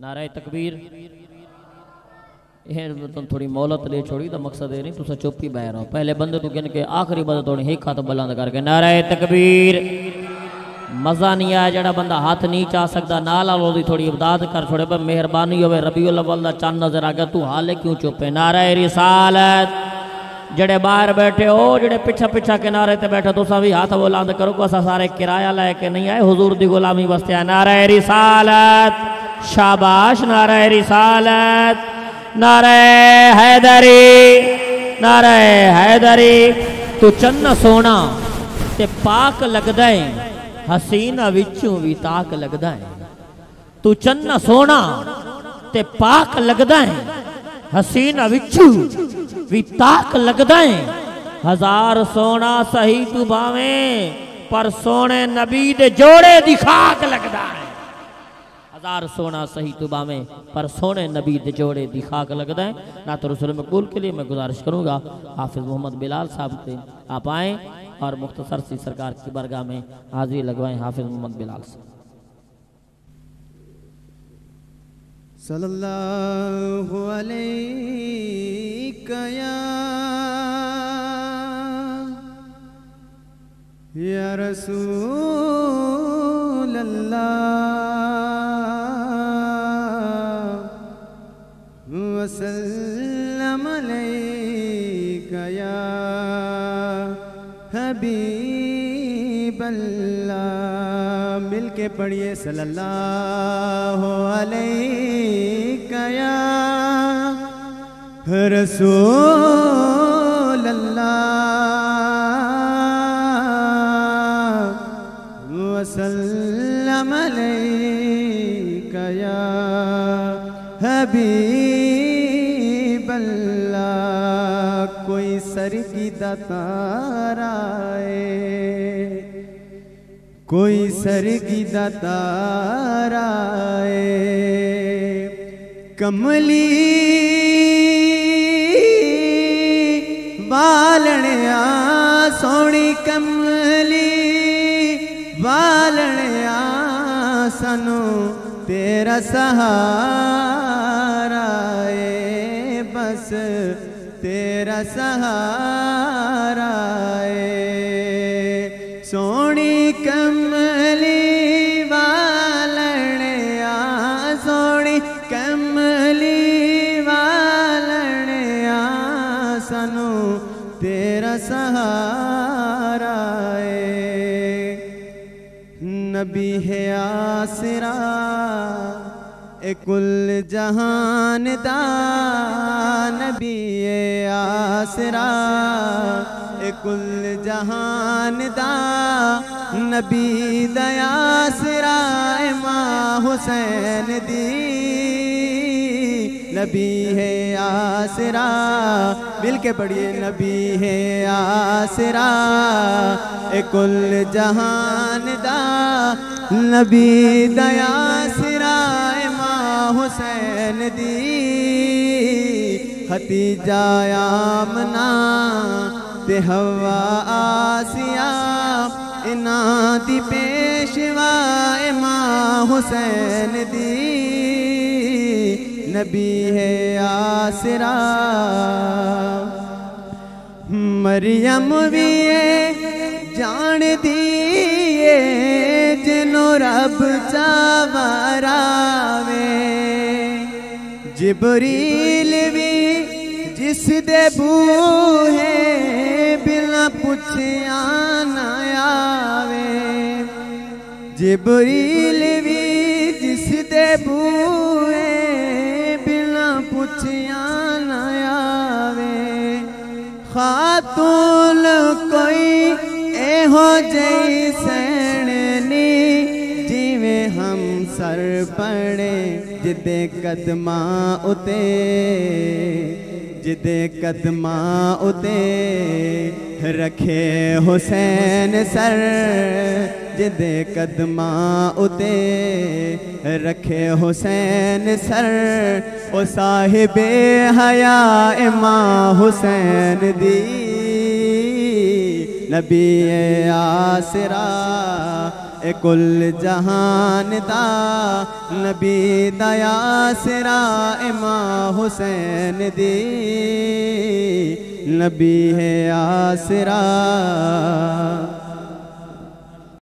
نعرہ تکبیر۔ یہ تم تھوڑی مولت لے چھوڑی، تو مقصد ہے نہیں تو چوپی بہ رہا پہلے بندے تو گن کے آخری بندے تو ایک ہاتھ بلند کر کے نعرہ تکبیر۔ مزہ نہیں آیا جڑا بندہ ہاتھ نہیں چاہ سکتا، نال آلو دی تھوڑی عبداد کر چھوڑے، پر مہربانی ہوئے، ربیع الاول دا چاند نظر آگیا تو حالے کیوں چوپے؟ نعرہ رسالت۔ جڑے باہر بیٹھے ہو، جڑے پچھا پچھا کنارے تے بیٹھے تو سبھی ہاتھ بلند کرو، کو اسا سارے کرایہ لائے کہ نہیں آئے، حضور دی غلامی واسطے نعرہ رسالت۔ شاباش، نعرہ رسالت، نعرہ حیدری نعرہ حیدری۔ تو چن سونا تے پاک لگ دائیں حسینہ وچوں بھی تاک لگ دائیں تو چن سونا تے پاک لگ دائیں حسینہ وچوں بھی تاک لگ دائیں ہزار سونا صحیح تو باویں، پر سونے نبی دے جوڑے دی خاک لگ دائیں ہزار سونا صحیح تو باویں، پر سونے نبی دے جوڑے دی خاک لگ دائیں نات رسول مقبول کے لیے میں گزارش کروں گا، حافظ محمد بلال صاحب سے آپ آئیں اور مختصر سی سرکار کی برگاہ میں حاضری لگوائیں۔ حافظ محمد بلال صاحب۔ صلی اللہ علیہ یا رسول اللہ۔ حبیب اللہ، مل کے پڑھئے صلی اللہ علیہ یا رسول اللہ، وسلم علیک یا حبیب اللہ۔ ਕੋਈ ਸਰਗੀ ਦਾ ਤਾਰਾ ਏ। ਕੋਈ ਸਰਗੀ ਦਾ ਤਾਰਾ ਏ। ਕਮਲੀ ਵਾਲਣਿਆ ਸੋਹਣੀ ਕਮਲੀ ਵਾਲਣਿਆ ਸਾਨੂੰ ਤੇਰਾ ਸਹਾਰਾ ਏ। ਬਸ ਤੇਰਾ ਸਹਾਰਾ ਏ। ਸੋਹਣੀ ਕਮਲੀ ਵਾਲਣਿਆ ਸੋਹਣੀ ਕਮਲੀ ਵਾਲਣਿਆ ਸਾਨੂੰ ਤੇਰਾ ਸਹਾਰਾ ਏ। ਨਬੀ ਹੈ ਆਸਰਾ। کل جہان دا نبی ہے آسرا۔ اے کل جہان دا نبی دیا سرا ماں حسین دی نبی ہے آسرا۔ مل کے پڑھئے نبی ہے آسرا۔ اے کل جہان دا نبی دیا سرا حسین دی ختیجہ آمنا تے ہوا آسیا انا دی پیشوا ماں حسین دی۔ نبی ہے آسرا، مریم بھی جان دیے جنو رب چاوراوے جبریل بھی جس دے بوہے بلا پوچھیا نہ آوے۔ جبریل بھی جس دے بوہے بلا پوچھیا نہ آوے۔ خاتون کوئی اے ہو جئی سر پڑے جدے قدماں اتے، جدے قدماں اتے، رکھے حسین سر، جدے قدماں اتے، رکھے حسین سر۔ او صاحب حیاء ماں حسین دی، نبی آسرا کل جہان دا نبی دیا سرا امام حسین دی۔ نبی ہے آسرا۔